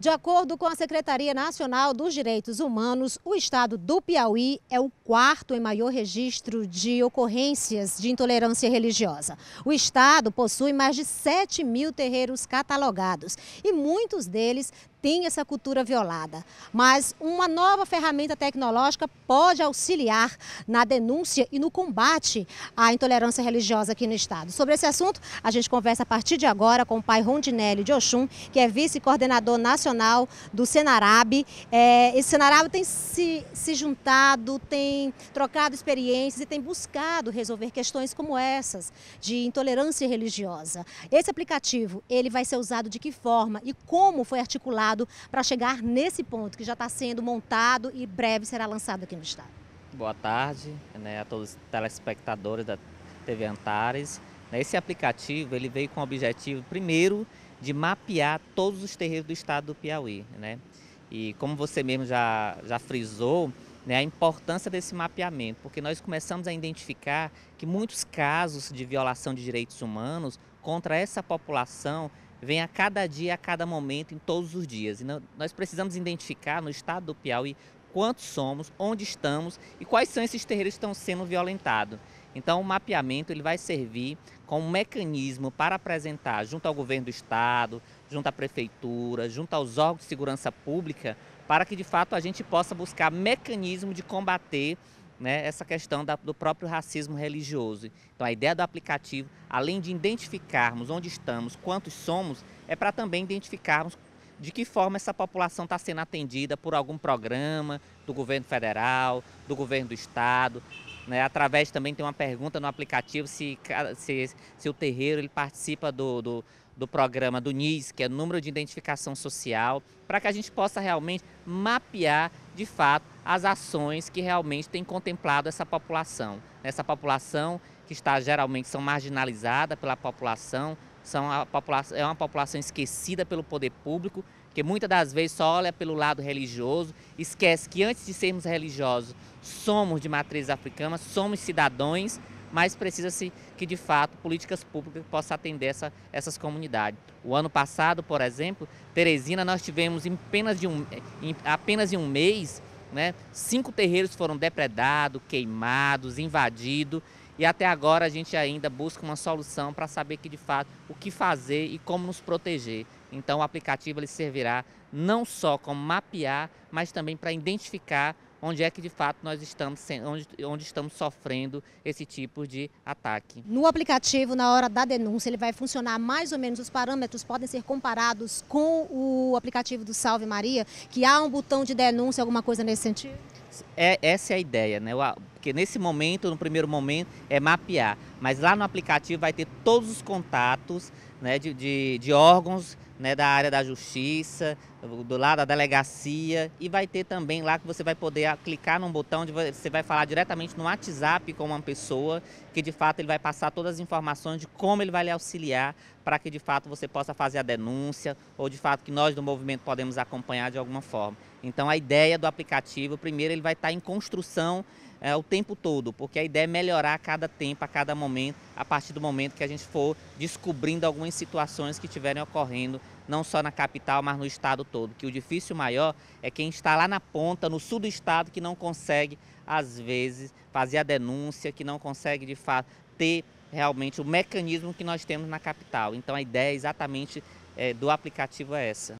De acordo com a Secretaria Nacional dos Direitos Humanos, o estado do Piauí é o quarto em maior registro de ocorrências de intolerância religiosa. O estado possui mais de 7 mil terreiros catalogados e muitos deles têm essa cultura violada. Mas uma nova ferramenta tecnológica pode auxiliar na denúncia e no combate à intolerância religiosa aqui no estado. Sobre esse assunto, a gente conversa a partir de agora com o pai Rondinelli de Oxum, que é vice-coordenador nacional nacional do Senarab. É, esse Senarab tem se, se juntado, tem trocado experiências e tem buscado resolver questões como essas de intolerância religiosa. Esse aplicativo, ele vai ser usado de que forma e como foi articulado para chegar nesse ponto que já está sendo montado e breve será lançado aqui no estado? Boa tarde né, a todos os telespectadores da TV Antares. Esse aplicativo ele veio com o objetivo, primeiro, de mapear todos os terreiros do estado do Piauí. Né? E como você mesmo já, já frisou, né, a importância desse mapeamento, porque nós começamos a identificar que muitos casos de violação de direitos humanos contra essa população vem a cada dia, a cada momento, em todos os dias. E nós precisamos identificar no estado do Piauí quantos somos, onde estamos e quais são esses terreiros que estão sendo violentados. Então, o mapeamento ele vai servir como um mecanismo para apresentar junto ao governo do estado, junto à prefeitura, junto aos órgãos de segurança pública, para que de fato a gente possa buscar mecanismo de combater né, essa questão da, do próprio racismo religioso. Então, a ideia do aplicativo, além de identificarmos onde estamos, quantos somos, é para também identificarmos de que forma essa população está sendo atendida por algum programa do governo federal, do governo do estado, né? Através também tem uma pergunta no aplicativo se, se, se o terreiro ele participa do, do, do programa do NIS, que é Número de Identificação Social, para que a gente possa realmente mapear de fato as ações que realmente têm contemplado essa população. Essa população que está geralmente são marginalizada pela população, são a população, é uma população esquecida pelo poder público, que muitas das vezes só olha pelo lado religioso, esquece que antes de sermos religiosos, somos de matriz africana, somos cidadãos, mas precisa-se que, de fato, políticas públicas possam atender essa, essas comunidades. O ano passado, por exemplo, Teresina, nós tivemos em apenas, de um, em apenas em um mês, né, cinco terreiros foram depredados, queimados, invadidos, e até agora a gente ainda busca uma solução para saber que de fato o que fazer e como nos proteger. Então o aplicativo ele servirá não só como mapear, mas também para identificar onde é que de fato nós estamos, onde, onde estamos sofrendo esse tipo de ataque. No aplicativo, na hora da denúncia, ele vai funcionar mais ou menos, os parâmetros podem ser comparados com o aplicativo do Salve Maria, que há um botão de denúncia, alguma coisa nesse sentido? É, essa é a ideia, né? Porque nesse momento, no primeiro momento, é mapear, mas lá no aplicativo vai ter todos os contatos né, de, de, de órgãos né, da área da justiça, do lado da delegacia e vai ter também lá que você vai poder clicar num botão onde você vai falar diretamente no WhatsApp com uma pessoa que de fato ele vai passar todas as informações de como ele vai lhe auxiliar para que de fato você possa fazer a denúncia ou de fato que nós do movimento podemos acompanhar de alguma forma. Então a ideia do aplicativo, primeiro ele vai estar em construção é, o tempo todo, porque a ideia é melhorar a cada tempo, a cada momento, a partir do momento que a gente for descobrindo algumas situações que estiverem ocorrendo, não só na capital, mas no estado todo. Que o difícil maior é quem está lá na ponta, no sul do estado, que não consegue, às vezes, fazer a denúncia, que não consegue, de fato, ter realmente o mecanismo que nós temos na capital. Então a ideia exatamente é, do aplicativo é essa.